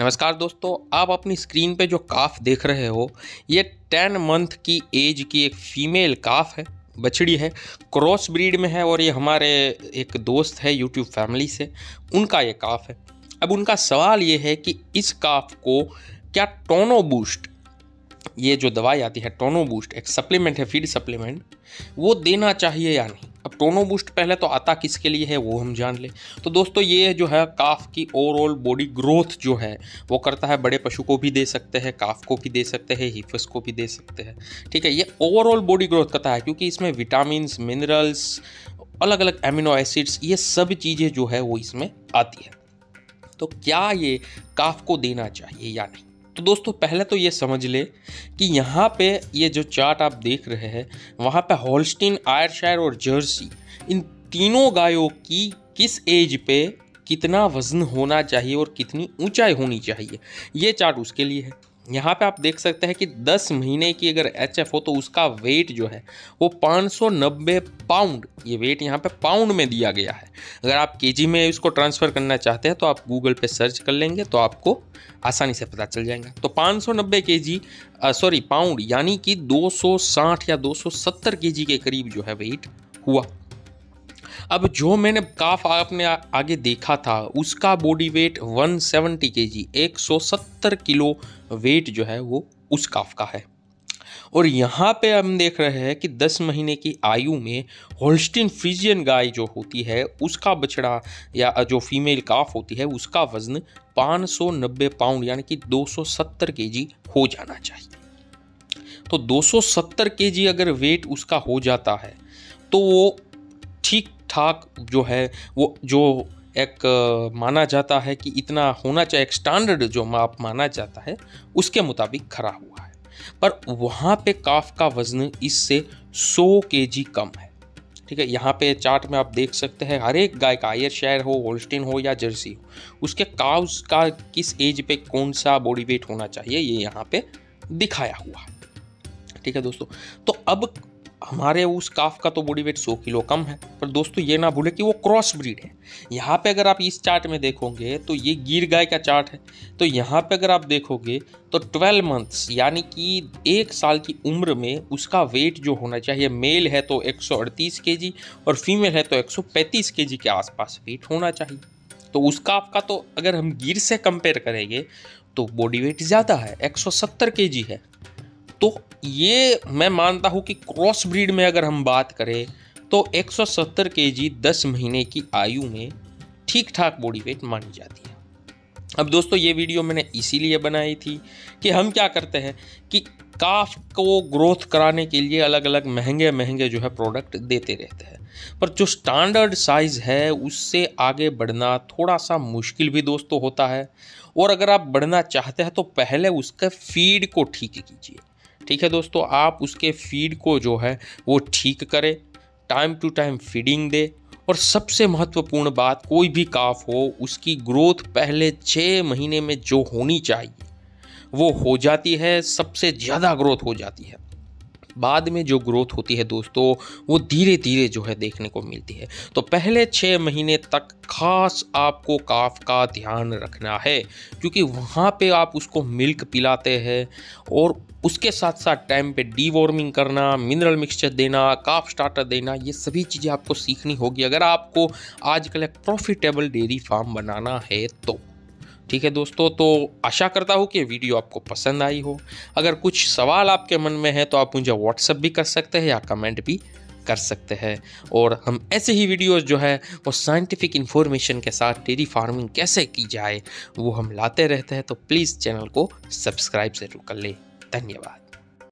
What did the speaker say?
नमस्कार दोस्तों, आप अपनी स्क्रीन पे जो काफ देख रहे हो, ये टेन मंथ की एज की एक फीमेल काफ है, बछड़ी है, क्रॉस ब्रीड में है और ये हमारे एक दोस्त है यूट्यूब फैमिली से, उनका ये काफ है। अब उनका सवाल ये है कि इस काफ को क्या टोनो बूस्ट, ये जो दवाई आती है टोनो बूस्ट, एक सप्लीमेंट है, फ़ीड सप्लीमेंट, वो देना चाहिए या नहीं? अब टोनो बूस्ट पहले तो आता किसके लिए है वो हम जान लें। तो दोस्तों, ये जो है काफ की ओवरऑल बॉडी ग्रोथ जो है, वो करता है, बड़े पशु को भी दे सकते हैं, काफ को भी दे सकते हैं, हिफस को भी दे सकते हैं। ठीक है, ये ओवरऑल बॉडी ग्रोथ करता है, क्योंकि इसमें विटामिन मिनरल्स अलग अलग एमिनो एसिड्स ये सब चीज़ें जो है वो इसमें आती है। तो क्या ये काफ को देना चाहिए या नहीं? तो दोस्तों, पहले तो ये समझ ले कि यहाँ पे ये जो चार्ट आप देख रहे हैं, वहाँ पे हॉलस्टीन, आयरशायर और जर्सी, इन तीनों गायों की किस एज पे कितना वज़न होना चाहिए और कितनी ऊंचाई होनी चाहिए, ये चार्ट उसके लिए है। यहाँ पे आप देख सकते हैं कि 10 महीने की अगर एचएफ हो तो उसका वेट जो है, वो 590 पाउंड ये वेट यहाँ पे पाउंड में दिया गया है। अगर आप के में इसको ट्रांसफ़र करना चाहते हैं तो आप गूगल पे सर्च कर लेंगे तो आपको आसानी से पता चल जाएगा। तो 590 केजी सॉरी पाउंड यानी कि 260 या 270 केजी के करीब जो है वेट हुआ। अब जो मैंने काफ आपने आगे देखा था, उसका बॉडी वेट 170 सेवेंटी के जी एक सौ सत्तर किलो वेट जो है वो उस काफ का है। और यहाँ पे हम देख रहे हैं कि 10 महीने की आयु में होल्स्टिन फ्रीजियन गाय जो होती है, उसका बछड़ा या जो फीमेल काफ होती है, उसका वज़न 590 पाउंड यानी कि 270 केजी हो जाना चाहिए। तो 270 केजी अगर वेट उसका हो जाता है तो वो ठीक ठाक जो है, वो जो एक माना जाता है कि इतना होना चाहिए, एक स्टैंडर्ड जो माप माना जाता है, उसके मुताबिक खड़ा हुआ है। पर वहाँ पे काफ का वज़न इससे 100 के कम है। ठीक है, यहाँ पे चार्ट में आप देख सकते हैं, हर एक गाय का आयर शेयर हो होल्स्टीन हो या जर्सी हो, उसके काउस का किस एज पे कौन सा बॉडी वेट होना चाहिए, ये यहाँ पे दिखाया हुआ ठीक है दोस्तों तो अब हमारे उस काफ का तो बॉडी वेट सौ किलो कम है। पर दोस्तों, ये ना भूले कि वो क्रॉस ब्रीड है। यहाँ पे अगर आप इस चार्ट में देखोगे तो ये गिर गाय का चार्ट है। तो यहाँ पे अगर आप देखोगे तो 12 मंथ्स यानी कि एक साल की उम्र में उसका वेट जो होना चाहिए मेल है तो एक केजी और फीमेल है तो एक केजी के आसपास वेट होना चाहिए। तो उस काफ का तो अगर हम गिर से कंपेयर करेंगे तो बॉडी वेट ज़्यादा है, एक के है। तो ये मैं मानता हूँ कि क्रॉस ब्रीड में अगर हम बात करें तो 170 केजी 10 महीने की आयु में ठीक ठाक बॉडी वेट मानी जाती है। अब दोस्तों, ये वीडियो मैंने इसीलिए बनाई थी कि हम क्या करते हैं कि काफ को ग्रोथ कराने के लिए अलग अलग महँगे महँगे जो है प्रोडक्ट देते रहते हैं। पर जो स्टैंडर्ड साइज़ है, उससे आगे बढ़ना थोड़ा सा मुश्किल भी दोस्तों होता है। और अगर आप बढ़ना चाहते हैं तो पहले उसके फ़ीड को ठीक कीजिए। ठीक है दोस्तों, आप उसके फ़ीड को जो है, वो ठीक करें टाइम टू टाइम फीडिंग दे, और सबसे महत्वपूर्ण बात, कोई भी काफ हो, उसकी ग्रोथ पहले छः महीने में जो होनी चाहिए, वो हो जाती है, सबसे ज़्यादा ग्रोथ हो जाती है। बाद में जो ग्रोथ होती है दोस्तों, वो धीरे धीरे जो है देखने को मिलती है। तो पहले छः महीने तक खास आपको काफ का ध्यान रखना है, क्योंकि वहाँ पे आप उसको मिल्क पिलाते हैं और उसके साथ साथ टाइम पे डी वॉर्मिंग करना मिनरल मिक्सचर देना काफ स्टार्टर देना, ये सभी चीज़ें आपको सीखनी होगी। अगर आपको आजकल एक प्रॉफिटेबल डेयरी फार्म बनाना है तो ठीक है दोस्तों? तो आशा करता हूँ कि वीडियो आपको पसंद आई हो। अगर कुछ सवाल आपके मन में है तो आप मुझे व्हाट्सअप भी कर सकते हैं या कमेंट भी कर सकते हैं। और हम ऐसे ही वीडियोस जो है, वो साइंटिफिक इन्फॉर्मेशन के साथ डेरी फ़ार्मिंग कैसे की जाए, वो हम लाते रहते हैं। तो प्लीज़ चैनल को सब्सक्राइब ज़रूर कर लें। धन्यवाद।